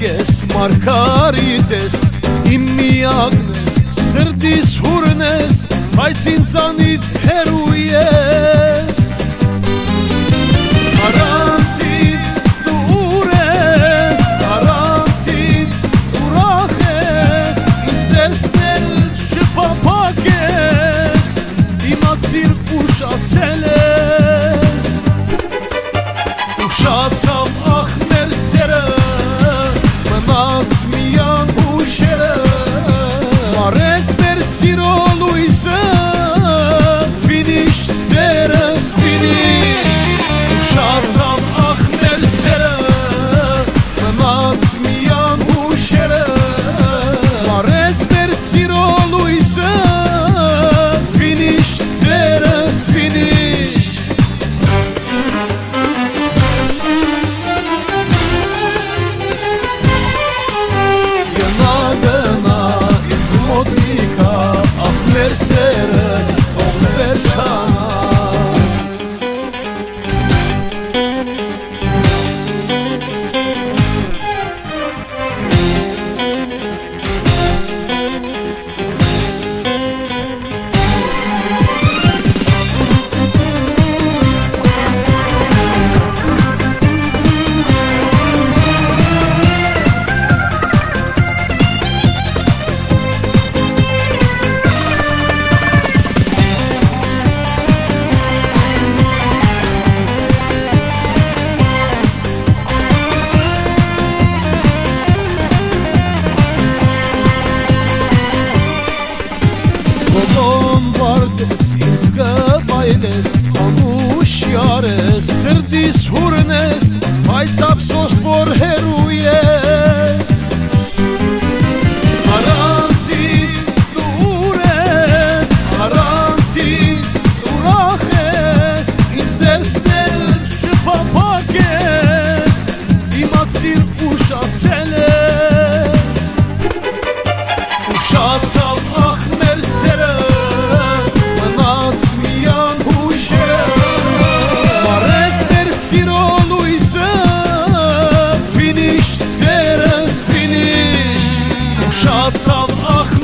ես մարգարիտ ես իմ միակն ես սրտիս հուրն ես բայց ինձանից հերու ես այլես, անուշ յարես, սրդիս հուրն ես, բայց ապսոս որ հերու ach